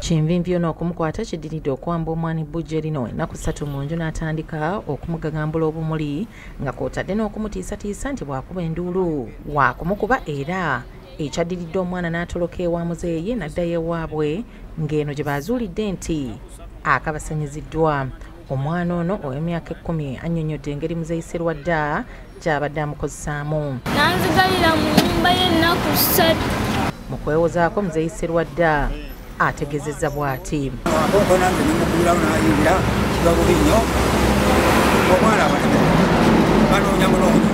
kinvinvi ono okumukwata kiddiridde okwamba omwani bujje lino ennaku ssatu mu nju n'atandika okumugagambula obumuli nga kw'otadde n'okumutiisatiisa nti bw'akuba enduulu waakumukuba era ekyaddiridde omwana n'atoloka ewa muzeeyi n'addayo ewaabwe ng'eno gye baazuulidde nti akabasanyiziddwa. Omwana ono ow'emyaka ekkumi annyonnyodde engeri muzeeyi sserwadda gy'abadde amukozesaamu. Nanzigalira mu nyumba y'ennaku ssatu. Mu kwewozaako muzeeyi sserwadda ategezezza bw'ati oko nange nemugulirawo nayingira kiba bubi nnyo omwana banoonya munoonya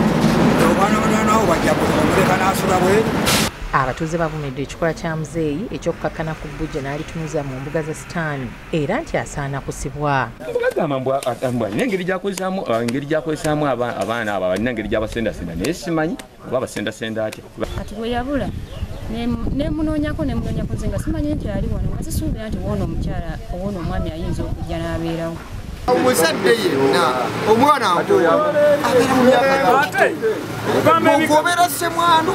omwana munanawo bajja omuleka n'asula bweru abatuuze bavumidde ekikola kya muzeeyi ekyokukkakkana ku bujje n'alitunuza mu mbuga za sitaani era nti asaana kusibwa. Bagamba mbw alina engeri gyakozesaamu abaana abo alina engeri gyabasendasenda naye simanyi oba abasendasenda atya. Kati bwe yabula nemunoonyako nemunoonyako nze nga simanyi nti ali wano nga zisuubira nti woono omukyala owoono omwami ayinza okujja n'abeerawo. Omuzadde yenna omwana abeera mu myaka gyobutobobeera semwandu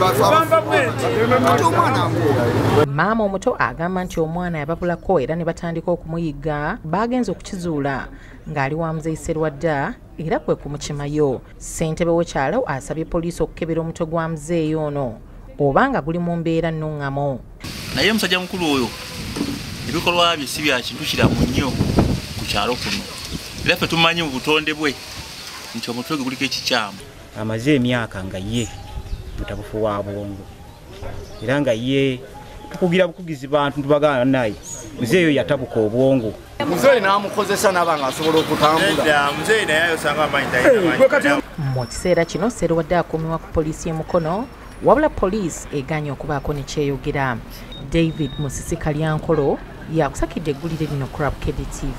bafaati omwana maama omuto agamba nti omwana yababulako era ne batandika okumuyiga bagenze okukizuula ng'ali wa muzeeyi sserwadda era kwe kumukimayo. Ssentebe w'ekyalo asabye poliisi okukebera omutwe gwa muzeeyi ono oba nga guli mu mbeera nnuŋŋamo naye omusajja mukulu oyo ebikolwa bye si bya kintu kiramu nnyo ku kyalo kuno. Era ffe tumanyi mu butonde bwe nti omutwe gwe guliko ekikyamu. Amaze emyaka nga ye mutabufu wa bwongo era nga ye tukugira bukugizi bantu tubagana naye muzeeyo yatabuka obwongo. Muzeeyi n'amukozesa naba nga asobola okutambula muzeeyi naye ayosanga amanyi mu kiseera kino sserwadde akuumibwa ku poliisi y'emukono wabula poliisi eganye okubaako ne kyeyogera david musisi kalyankolo yakusakidde eggulire lino crab kedi tv